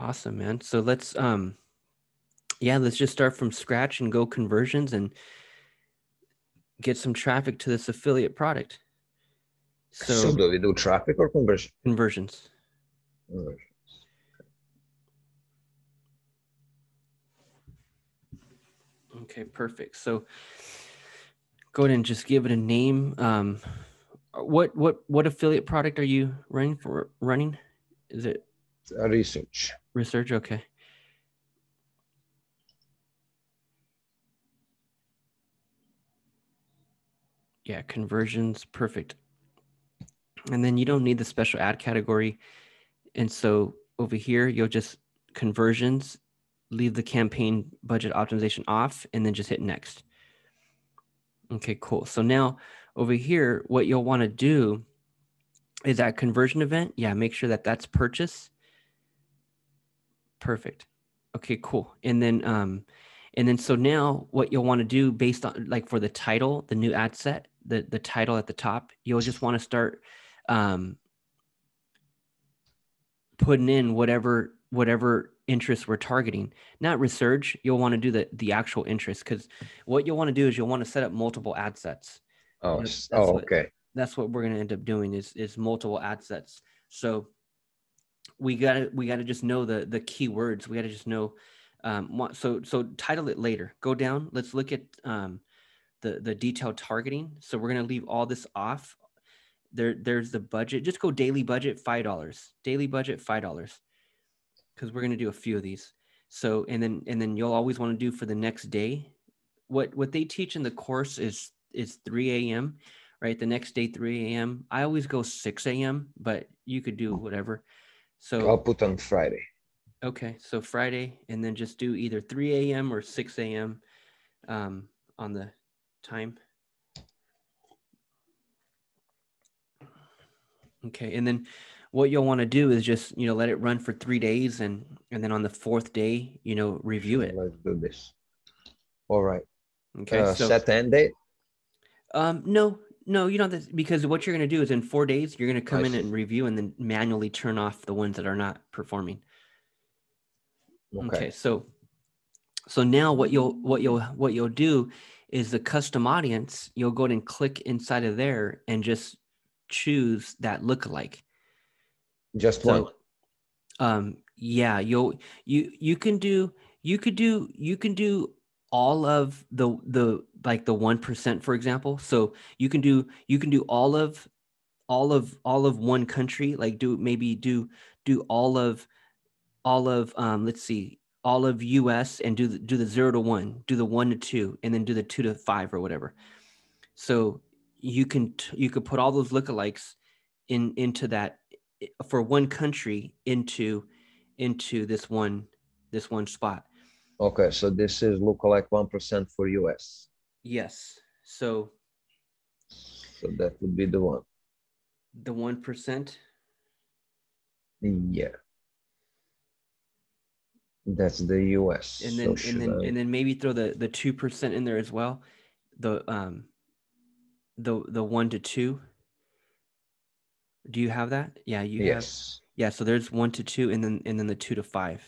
Awesome, man. So let's um yeah, let's just start from scratch and go conversions and get some traffic to this affiliate product. So, so do we do traffic or conversion? Conversions. Conversions. Okay, perfect. So go ahead and just give it a name. Um, what what what affiliate product are you running for? Running? Is it Uh, research? Research. Okay. Yeah, conversions, perfect. And then you don't need the special ad category. And so over here, you'll just conversions, leave the campaign budget optimization off, and then just hit next. Okay, cool. So now over here, what you'll want to do is that conversion event. Yeah, make sure that that's purchase. Perfect. Okay, cool. And then, um, and then so now what you'll want to do based on like for the title, the new ad set, the the title at the top, you'll just want to start um, putting in whatever whatever interests we're targeting not research you'll want to do the the actual interest because what you'll want to do is you'll want to set up multiple ad sets oh that's, that's oh what, okay that's what we're going to end up doing is is multiple ad sets so we gotta we gotta just know the the key words. we gotta just know um so so title it later. Go down. Let's look at um the the detailed targeting. So we're going to leave all this off. There there's the budget. Just go daily budget five dollars. Daily budget five dollars. Because we're going to do a few of these. So and then and then you'll always want to do for the next day. What what they teach in the course is is 3 a.m right? The next day 3 a.m i always go 6 a.m but you could do whatever so i'll put on friday okay so friday and then just do either 3 a.m or 6 a.m um, on the time Okay, and then what you'll want to do is just you know let it run for three days, and and then on the fourth day, you know, review it. Let's do this. All right. Okay. Uh, so, set the end date. Um, no, no, you don't because what you're going to do is in four days you're going to come I in see. and review, and then manually turn off the ones that are not performing. Okay. okay. So, so now what you'll what you'll what you'll do is the custom audience. You'll go ahead and click inside of there and just choose that lookalike. Just so, one. Um, yeah, you'll you you can do you could do you can do all of the the like the one percent, for example. So you can do you can do all of all of all of one country, like do maybe do do all of all of um let's see all of US and do the, do the zero to one, do the one to two, and then do the two to five or whatever. So you can you could put all those lookalikes in into that for one country into into this one this one spot. Okay, so this is lookalike one percent for US. Yes. So. So that would be the one. The one percent. Yeah. That's the US. And then so and then I... and then maybe throw the the two percent in there as well. The um the the one to two? Do you have that? Yeah, you yes. Have, yeah, so there's one to two, and then and then the two to five.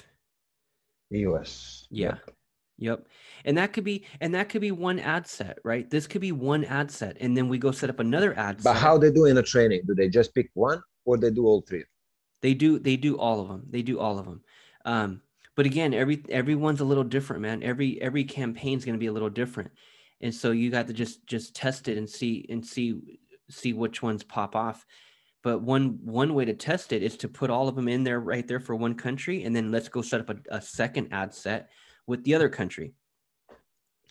US. Yeah. Yep. Yep. And that could be and that could be one ad set, right? This could be one ad set, and then we go set up another ad but set. how they do in the training? Do they just pick one, or they do all three? They do. They do all of them. They do all of them. Um, but again, every everyone's a little different, man. Every every campaign is going to be a little different and so you got to just just test it and see and see see which ones pop off but one one way to test it is to put all of them in there right there for one country and then let's go set up a, a second ad set with the other country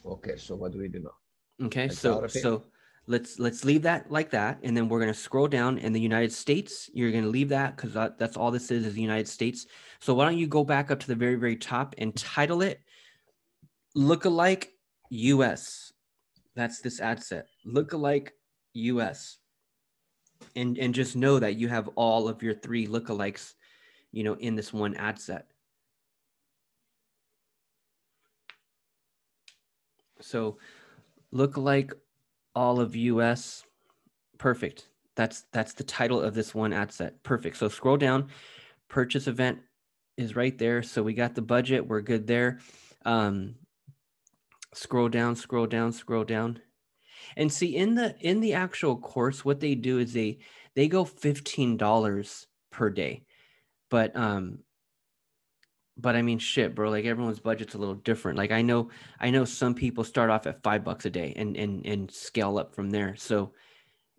okay so what do we do now okay so so let's let's leave that like that and then we're going to scroll down in the united states you're going to leave that because that, that's all this is is the united states so why don't you go back up to the very very top and title it look alike us that's this ad set. Lookalike US. And and just know that you have all of your three lookalikes, you know, in this one ad set. So lookalike all of US. Perfect. That's that's the title of this one ad set. Perfect. So scroll down, purchase event is right there. So we got the budget. We're good there. Um, scroll down, scroll down, scroll down. And see in the in the actual course, what they do is they they go $15 per day. But um but I mean shit, bro. Like everyone's budget's a little different. Like I know I know some people start off at five bucks a day and and and scale up from there. So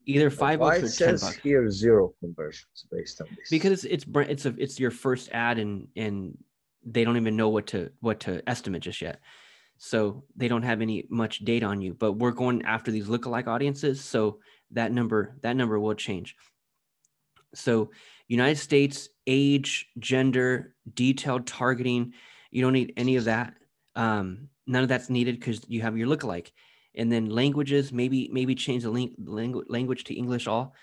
either five Why bucks or ten bucks. Here zero conversions based on this. Because it's it's a it's your first ad and and they don't even know what to what to estimate just yet. So they don't have any much data on you. But we're going after these lookalike audiences. So that number that number will change. So United States, age, gender, detailed targeting. You don't need any of that. Um, none of that's needed because you have your lookalike. And then languages, maybe maybe change the link, language language to English all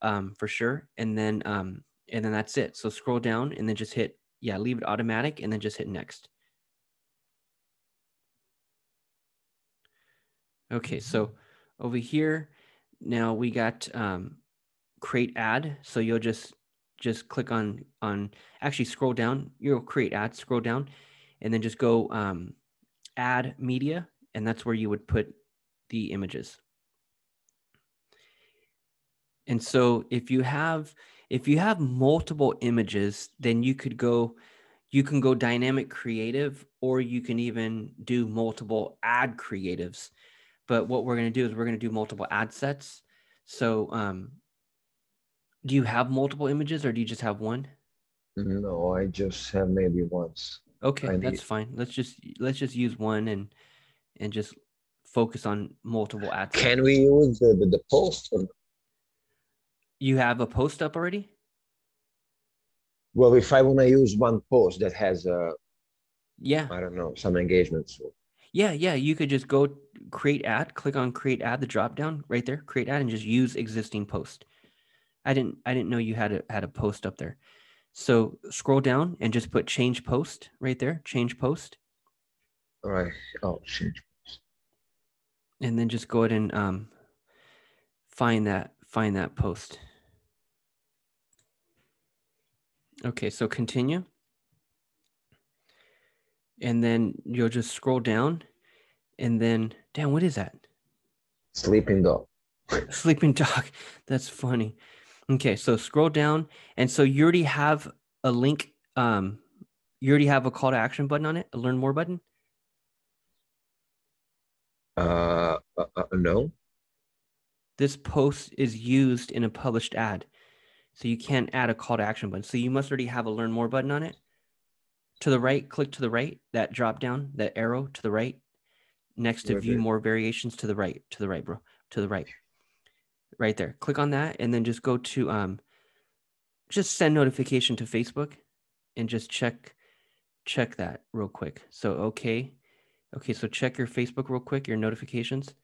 um, for sure. And then um, and then that's it. So scroll down and then just hit yeah, leave it automatic and then just hit next. Okay, so over here now we got um, create ad. So you'll just just click on on actually scroll down. You'll create ads. scroll down, and then just go um, add media, and that's where you would put the images. And so if you have if you have multiple images, then you could go you can go dynamic creative or you can even do multiple ad creatives. But what we're going to do is we're going to do multiple ad sets. So um, do you have multiple images or do you just have one? No, I just have maybe once. Okay, that's fine. Let's just let's just use one and and just focus on multiple ads. Can we use the, the, the post? Or... You have a post up already? Well, if I want to use one post that has a yeah, I don't know, some engagements. Yeah, yeah, you could just go create ad, click on create ad, the drop down right there, create ad, and just use existing post. I didn't I didn't know you had a had a post up there. So scroll down and just put change post right there. Change post. All right. Oh, change post. And then just go ahead and um, find that find that post. Okay, so continue. And then you'll just scroll down and then damn, what is that? Sleeping dog. Sleeping dog. That's funny. Okay, so scroll down, and so you already have a link. Um, you already have a call to action button on it, a learn more button. Uh, uh, uh, no. This post is used in a published ad, so you can't add a call to action button. So you must already have a learn more button on it. To the right, click to the right. That drop down, that arrow to the right, next to view more variations. To the right, to the right, bro. To the right right there. Click on that and then just go to um just send notification to Facebook and just check check that real quick. So okay. Okay, so check your Facebook real quick, your notifications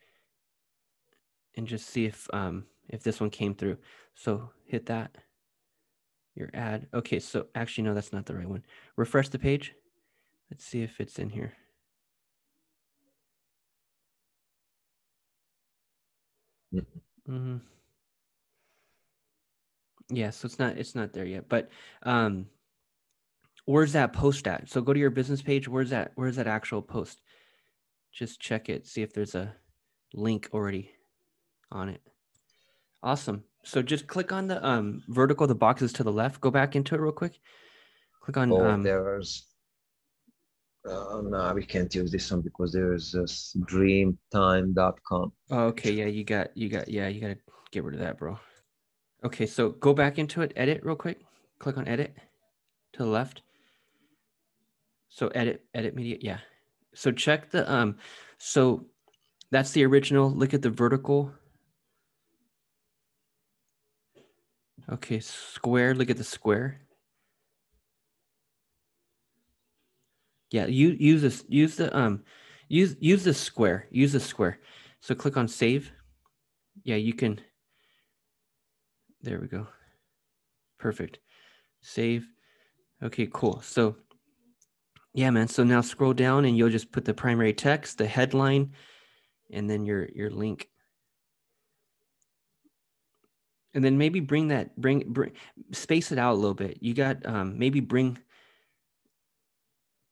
and just see if um if this one came through. So hit that your ad. Okay, so actually no, that's not the right one. Refresh the page. Let's see if it's in here. Mm-hmm. Yeah, so it's not it's not there yet. But um where's that post at? So go to your business page. Where's that where's that actual post? Just check it, see if there's a link already on it. Awesome. So just click on the um vertical, the boxes to the left. Go back into it real quick. Click on oh, um there's uh, no, we can't use this one because there's this dreamtime.com. Oh, okay, yeah, you got you got yeah, you gotta get rid of that, bro. Okay, so go back into it, edit real quick. Click on edit to the left. So edit, edit media, yeah. So check the um, so that's the original. Look at the vertical. Okay, square, look at the square. Yeah, you use this, use the um, use use the square, use the square. So click on save. Yeah, you can. There we go. Perfect. Save. Okay, cool. So yeah, man. So now scroll down and you'll just put the primary text, the headline, and then your your link. And then maybe bring that bring bring space it out a little bit. You got um maybe bring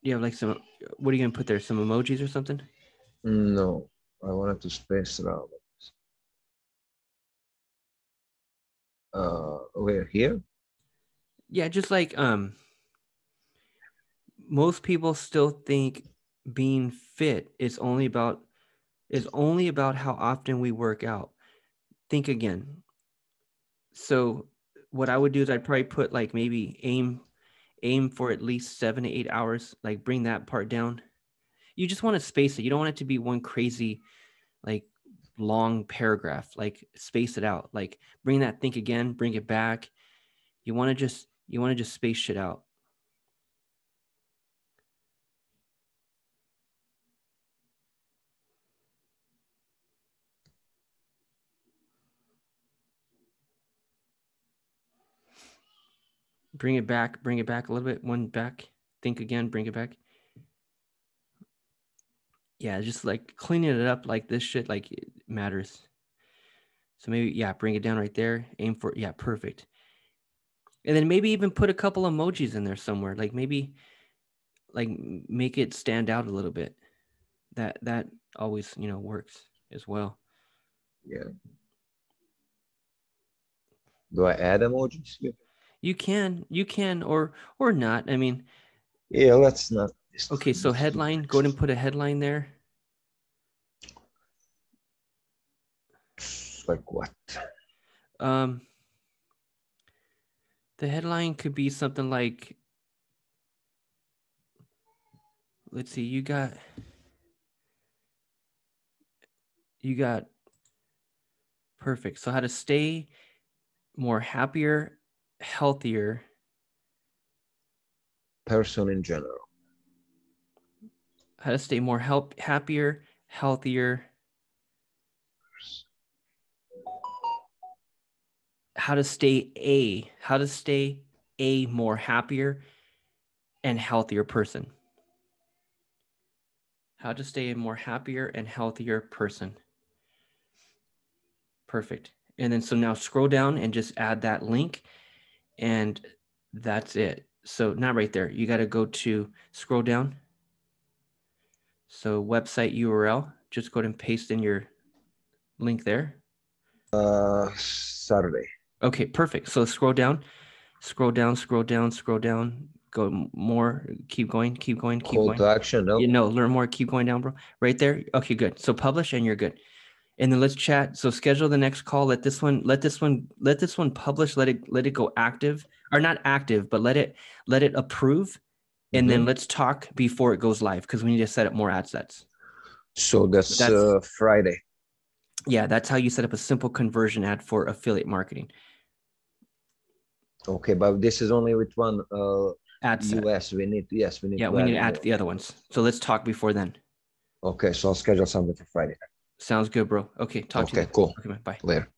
You have like some. What are you gonna put there? Some emojis or something? No, I wanted to space it out. Uh, where here? Yeah, just like um. Most people still think being fit is only about is only about how often we work out. Think again. So what I would do is I'd probably put like maybe aim aim for at least seven to eight hours, like bring that part down. You just want to space it. You don't want it to be one crazy like long paragraph. Like space it out. Like bring that think again, bring it back. You want to just you want to just space shit out. Bring it back, bring it back a little bit. One back. Think again, bring it back. Yeah, just like cleaning it up like this shit like it matters. So maybe yeah, bring it down right there. Aim for yeah, perfect. And then maybe even put a couple emojis in there somewhere. Like maybe like make it stand out a little bit. That that always, you know, works as well. Yeah. Do I add emojis? You can, you can, or or not. I mean, Yeah, let's not. okay. So headline. Go ahead and put a headline there. Like what? Um, the headline could be something like, let's see, you got, you got, perfect. So how to stay more happier, healthier. Person in general. How to stay more help, happier, healthier. how to stay a how to stay a more happier and healthier person how to stay a more happier and healthier person perfect and then so now scroll down and just add that link and that's it so not right there you got to go to scroll down so website url just go ahead and paste in your link there Uh, Saturday. Okay, perfect. So scroll down, scroll down, scroll down, scroll down, go more, keep going, keep going, keep Call going. to action. No. You know, learn more, keep going down, bro. Right there. Okay, good. So publish and you're good. And then let's chat. So schedule the next call. Let this one, let this one, let this one publish. Let it, let it go active or not active, but let it, let it approve. And then Mhm. let's talk before it goes live because we need to set up more ad sets. So that's, That's- uh, Friday. Yeah, that's how you set up a simple conversion ad for affiliate marketing. Okay, but this is only with one uh Ad set. US. We need yes, we need. Yeah, we need to add the other ones. So let's talk before then. Okay, so I'll schedule something for Friday. Sounds good, bro. Okay, talk to you. Okay, cool. Okay, bye. Later.